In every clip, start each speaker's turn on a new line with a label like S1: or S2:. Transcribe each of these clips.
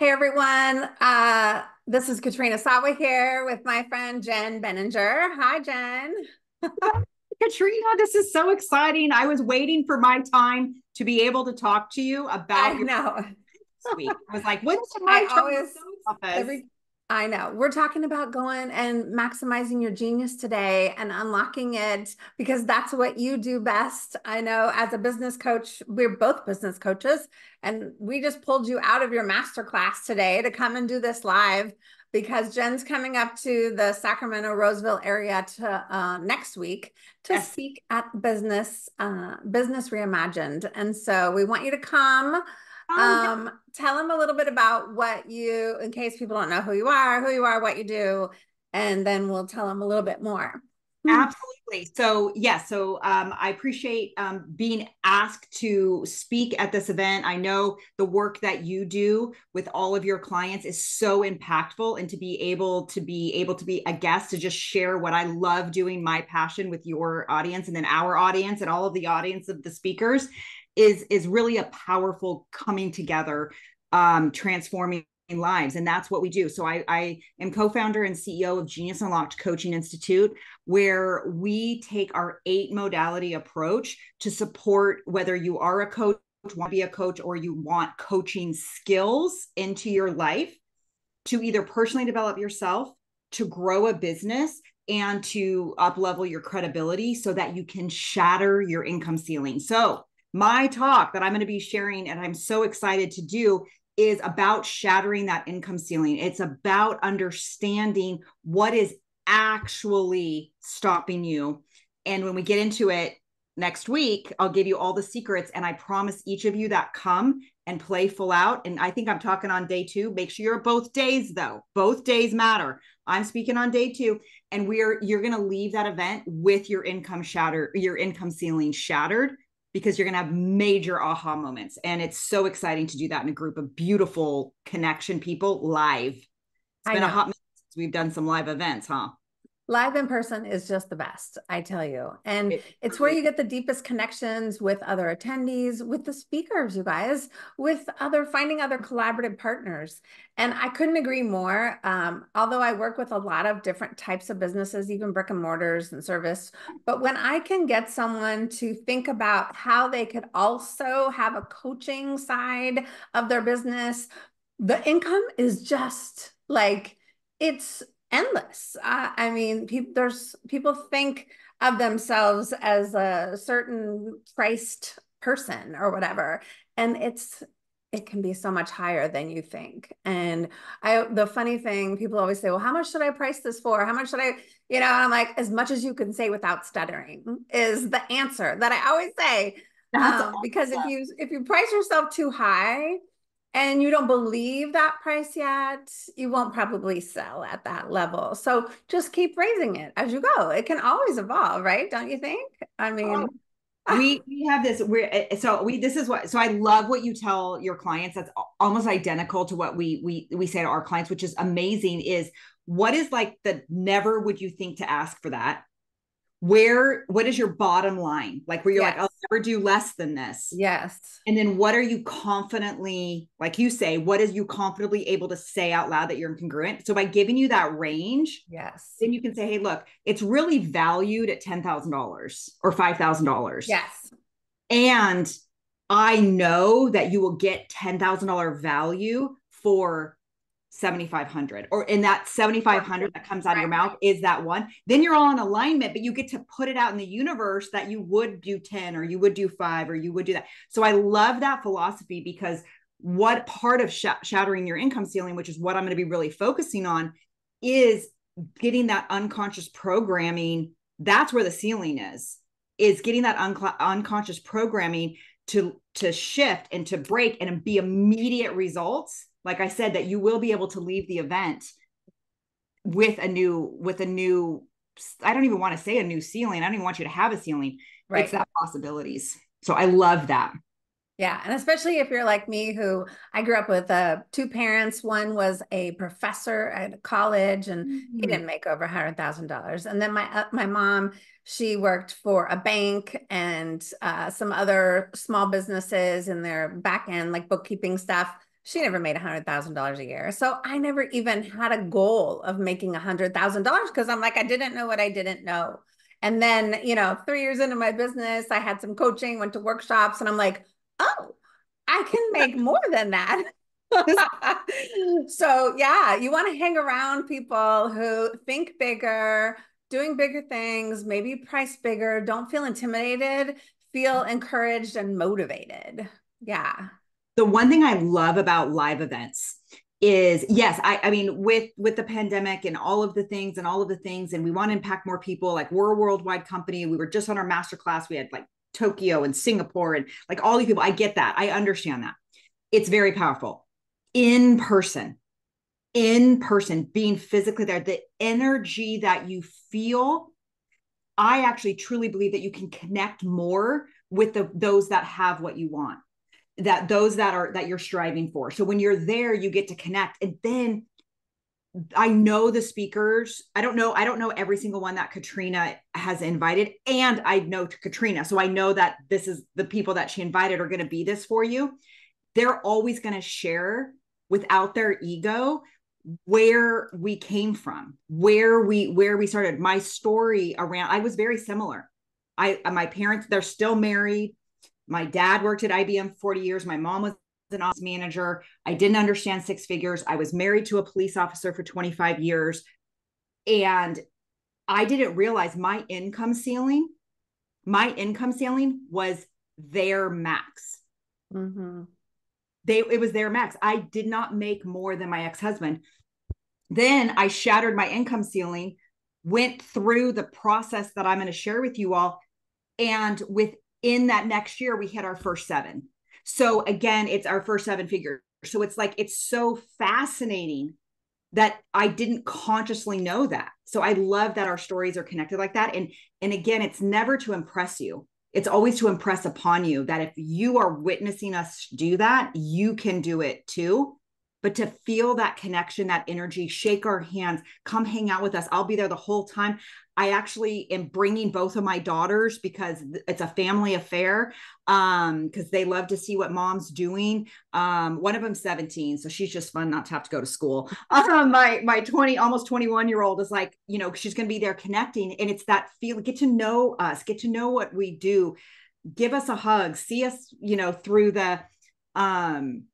S1: Hey everyone, uh, this is Katrina Sawa here with my friend Jenn Beninger. Hi, Jenn.
S2: Katrina, this is so exciting. I was waiting for my time to be able to talk to you about
S1: I know.
S2: Sweet. I was like, when's my
S1: I always, every, I know. We're talking about going and maximizing your genius today and unlocking it because that's what you do best. I know as a business coach, we're both business coaches, and we just pulled you out of your master class today to come and do this live because Jenn's coming up to the Sacramento Roseville area to uh, next week to yes. speak at business uh, business reimagined, and so we want you to come. Oh, um, tell them a little bit about what you, in case people don't know who you are, who you are, what you do, and then we'll tell them a little bit more.
S2: Hmm. Absolutely. So, yes, yeah, so um, I appreciate um, being asked to speak at this event. I know the work that you do with all of your clients is so impactful, and to be able to be able to be a guest to just share what I love doing, my passion with your audience, and then our audience, and all of the audience of the speakers is is really a powerful coming together um transforming lives and that's what we do. So I, I am co-founder and ceo of genius unlocked coaching institute where we take our eight modality approach to support whether you are a coach want to be a coach or you want coaching skills into your life to either personally develop yourself to grow a business and to up level your credibility so that you can shatter your income ceiling. So my talk that I'm going to be sharing and I'm so excited to do is about shattering that income ceiling. It's about understanding what is actually stopping you. And when we get into it next week, I'll give you all the secrets. And I promise each of you that come and play full out. And I think I'm talking on day two. Make sure you're both days though. Both days matter. I'm speaking on day two. And we're you're gonna leave that event with your income shattered, your income ceiling shattered because you're going to have major aha moments. And it's so exciting to do that in a group of beautiful connection people live. It's been a hot minute since we've done some live events, huh?
S1: Live in person is just the best i tell you. And it, it's where you get the deepest connections with other attendees with the speakers you guys with other finding other collaborative partners. And i couldn't agree more. Um, although i work with a lot of different types of businesses even brick and mortars and service but when i can get someone to think about how they could also have a coaching side of their business the income is just like it's endless. Uh, I mean, people there's people think of themselves as a certain priced person or whatever, and it's it can be so much higher than you think. And I the funny thing, people always say, "Well, how much should I price this for? How much should I?" You know, I'm like, as much as you can say without stuttering is the answer that I always say. Um, awesome. Because if you if you price yourself too high, and you don't believe that price yet, you won't probably sell at that level. So just keep raising it as you go. It can always evolve, right? Don't you think? I mean,
S2: oh, we we have this we're eh, eh, so we this is what so I love what you tell your clients that's almost identical to what we we we say to our clients which is amazing is what is like the never would you think to ask for that where what is your bottom line? Like where you're yes. like i'll never do less than this.
S1: Yes.
S2: And then what are you confidently like you say what is you confidently able to say out loud that you're incongruent? So by giving you that range
S1: yes.
S2: then you can say hey look it's really valued at $10000 or $5000
S1: yes.
S2: And i know that you will get $10000 value for 7500 or in that 7500 that comes out of your mouth is that one then you're all in alignment but you get to put it out in the universe that you would do 10 or you would do 5 or you would do that. So i love that philosophy because what part of sh- shattering your income ceiling which is what i'm going to be really focusing on is getting that unconscious programming. That's where the ceiling is is getting that un- unconscious programming to to shift and to break and be immediate results like I said, that you will be able to leave the event with a new, with a new, I don't even want to say a new ceiling. I don't even want you to have a ceiling. Right. It's that possibilities. So I love that.
S1: Yeah. And especially if you're like me, who I grew up with uh, two parents. One was a professor at college and mm-hmm. he didn't make over $100,000. And then my, uh, my mom, she worked for a bank and uh, some other small businesses in their back end, like bookkeeping stuff she never made a hundred thousand dollars a year. So I never even had a goal of making a hundred thousand dollars because I'm like, I didn't know what I didn't know. And then, you know, three years into my business, I had some coaching, went to workshops, and I'm like, oh, I can make more than that. so yeah, you want to hang around people who think bigger, doing bigger things, maybe price bigger, don't feel intimidated, feel encouraged and motivated. Yeah.
S2: The one thing I love about live events is yes I, I mean with with the pandemic and all of the things and all of the things and we want to impact more people like we're a worldwide company we were just on our master class we had like tokyo and singapore and like all these people. I get that. I understand that. It's very powerful. In person in person being physically there the energy that you feel i actually truly believe that you can connect more with the those that have what you want that those that are that you're striving for. So when you're there you get to connect. And then I know the speakers. I don't know. I don't know every single one that Katrina has invited, and I know Katrina, so I know that this is the people that she invited are going to be this for you. They're always going to share without their ego where we came from, where we where we started. My story around. I was very similar. I my parents. They're still married. My dad worked at IBM 40 years. My mom was an office manager. I didn't understand six figures. I was married to a police officer for 25 years. And I didn't realize my income ceiling, my income ceiling was their max. Mm-hmm. They it was their max. I did not make more than my ex-husband. Then I shattered my income ceiling, went through the process that I'm going to share with you all. And within that next year, we hit our first seven. So again, it's our first seven figures. So it's like it's so fascinating that I didn't consciously know that. So I love that our stories are connected like that. And and again, it's never to impress you. It's always to impress upon you that if you are witnessing us do that, you can do it too but to feel that connection, that energy, shake our hands, come hang out with us. I'll be there the whole time. I actually am bringing both of my daughters because it's a family affair. Um, because they love to see what mom's doing. Um, one of them 17, so she's just fun not to have to go to school. Um, my my 20, almost 21 year old is like, you know, she's gonna be there connecting, and it's that feel, get to know us, get to know what we do, give us a hug, see us, you know, through the um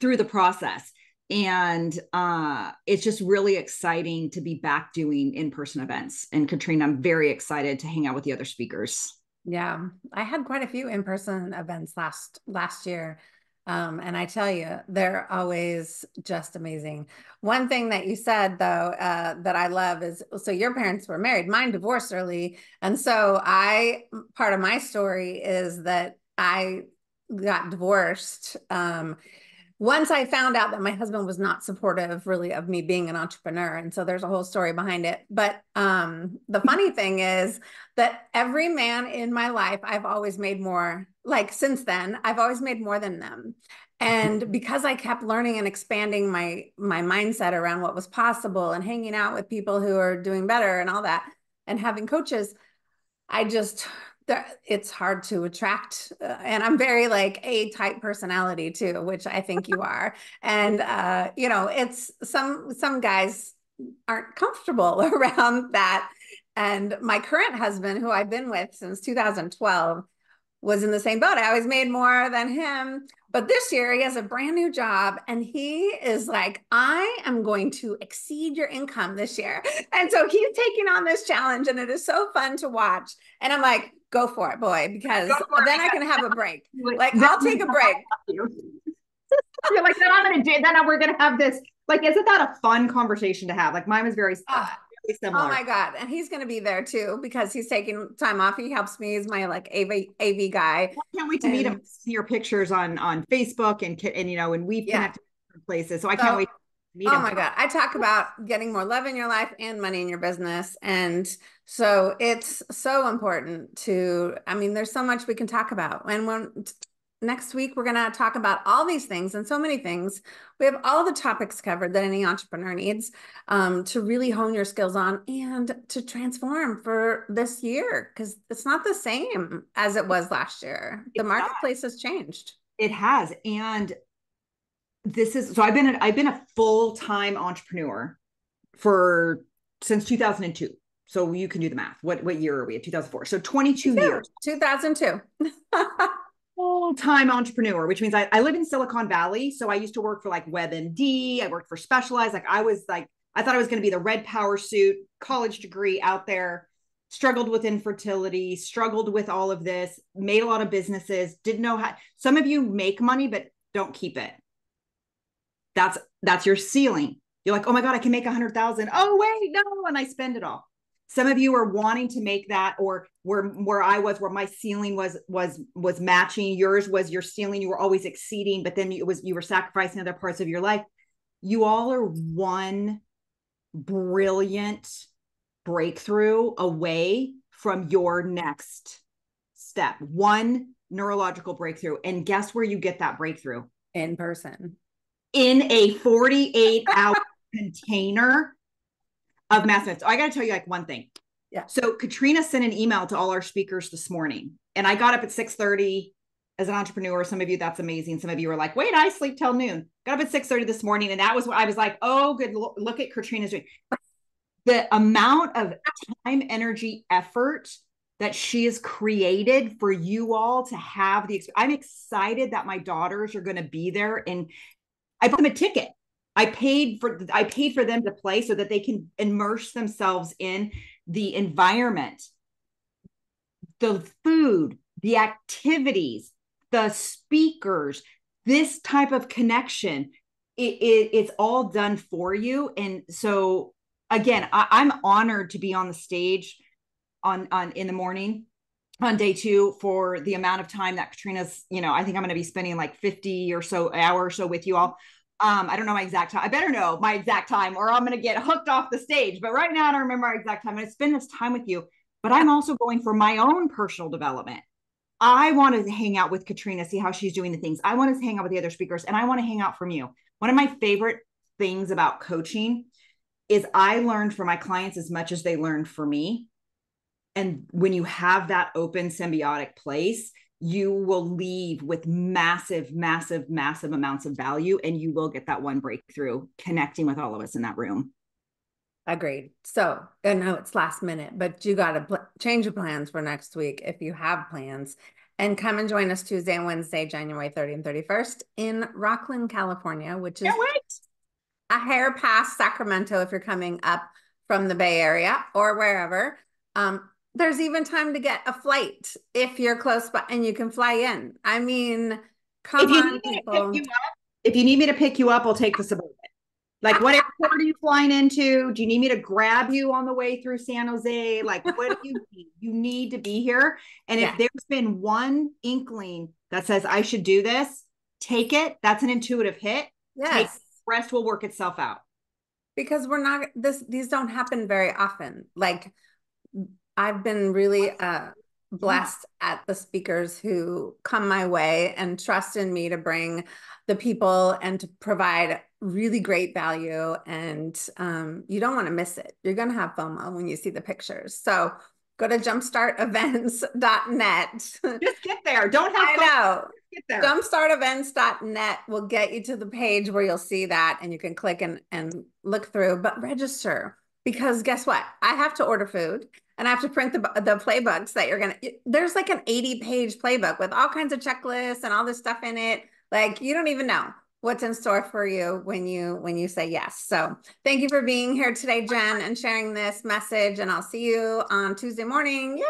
S2: through the process and uh, it's just really exciting to be back doing in-person events and katrina i'm very excited to hang out with the other speakers
S1: yeah i had quite a few in-person events last last year um, and I tell you, they're always just amazing. One thing that you said, though, uh, that I love is so your parents were married, mine divorced early. And so I, part of my story is that I got divorced. Um, once I found out that my husband was not supportive really of me being an entrepreneur. And so there's a whole story behind it. But um, the funny thing is that every man in my life, I've always made more, like since then, I've always made more than them. And because I kept learning and expanding my my mindset around what was possible and hanging out with people who are doing better and all that and having coaches, I just it's hard to attract uh, and i'm very like a type personality too which i think you are. And uh you know it's some some guys aren't comfortable around that. And my current husband who i've been with since 2012 was in the same boat i always made more than him but this year he has a brand new job and he is like i am going to exceed your income this year and so he's taking on this challenge and it is so fun to watch and i'm like go for it, boy, because then I can have a break. Like I'll take a break.
S2: You're like, then I'm gonna do then we're gonna have this. Like, isn't that a fun conversation to have? Like mine was very, uh.
S1: Oh my God. And he's gonna be there too because he's taking time off. He helps me, he's my like AV AV guy.
S2: I can't wait to and, meet him, see your pictures on on Facebook and and you know, and we've yeah. connected places. So I can't so, wait
S1: oh my God. I talk about getting more love in your life and money in your business. And so it's so important to, I mean, there's so much we can talk about. And when next week, we're going to talk about all these things and so many things. We have all the topics covered that any entrepreneur needs um, to really hone your skills on and to transform for this year because it's not the same as it was last year. The marketplace has changed.
S2: It has. And this is so I've been a, I've been a full-time entrepreneur for since 2002. So you can do the math. What what year are we at? 2004. So 22 years.
S1: 2002.
S2: Full-time entrepreneur, which means I, I live in Silicon Valley. So I used to work for like WebMD. I worked for Specialized. Like I was like, I thought I was going to be the red power suit, college degree out there, struggled with infertility, struggled with all of this, made a lot of businesses, didn't know how some of you make money, but don't keep it. That's that's your ceiling. You're like, oh my God, I can make a hundred thousand. Oh, wait, no, and I spend it all. Some of you are wanting to make that, or where where I was, where my ceiling was was was matching. Yours was your ceiling. You were always exceeding, but then it was you were sacrificing other parts of your life. You all are one brilliant breakthrough away from your next step. One neurological breakthrough. And guess where you get that breakthrough?
S1: In person
S2: in a 48 hour container of mass events. So oh, I got to tell you like one thing.
S1: Yeah.
S2: So Katrina sent an email to all our speakers this morning, and I got up at 6:30 as an entrepreneur. Some of you, that's amazing. Some of you were like, "Wait, I sleep till noon." Got up at 6:30 this morning, and that was what I was like, "Oh, good. Look at Katrina's doing." The amount of time, energy, effort that she has created for you all to have the I'm excited that my daughters are going to be there and I bought them a ticket. I paid for I paid for them to play so that they can immerse themselves in the environment, the food, the activities, the speakers, this type of connection. It, it, it's all done for you. And so again, I, I'm honored to be on the stage on on in the morning on day two for the amount of time that Katrina's, you know, I think I'm going to be spending like 50 or so hour or so with you all. Um, I don't know my exact time. I better know my exact time or I'm going to get hooked off the stage. But right now, I don't remember my exact time. To spend this time with you, but I'm also going for my own personal development. I want to hang out with Katrina, see how she's doing the things. I want to hang out with the other speakers and I want to hang out from you. One of my favorite things about coaching is I learned from my clients as much as they learned for me and when you have that open symbiotic place you will leave with massive massive massive amounts of value and you will get that one breakthrough connecting with all of us in that room.
S1: Agreed. So i know it's last minute but you got to pl- change your plans for next week if you have plans. And come and join us tuesday and wednesday january 30 and 31st in rocklin california which is a hair past sacramento if you're coming up from the bay area or wherever. Um, there's even time to get a flight if you're close by and you can fly in. I mean, come on, people.
S2: You if you need me to pick you up, I'll take the suburban. Like, what airport are you flying into? Do you need me to grab you on the way through San Jose? Like, what do you need? You need to be here. And yeah. if there's been one inkling that says I should do this, take it. That's an intuitive hit.
S1: Yes.
S2: Rest will work itself out.
S1: Because we're not this these don't happen very often. Like I've been really uh, blessed yeah. at the speakers who come my way and trust in me to bring the people and to provide really great value. And um, you don't want to miss it. You're going to have FOMO when you see the pictures. So go to jumpstartevents.net.
S2: Just get there. Don't have
S1: I know. Get there. Jumpstartevents.net will get you to the page where you'll see that and you can click and, and look through, but register because guess what? I have to order food and I have to print the the playbooks that you're gonna. There's like an 80 page playbook with all kinds of checklists and all this stuff in it. Like you don't even know what's in store for you when you when you say yes. So thank you for being here today, Jenn, and sharing this message. And I'll see you on Tuesday morning. Yay!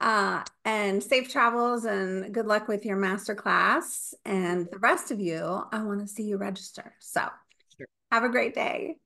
S1: Uh, and safe travels and good luck with your master class. And the rest of you, I want to see you register. So have a great day.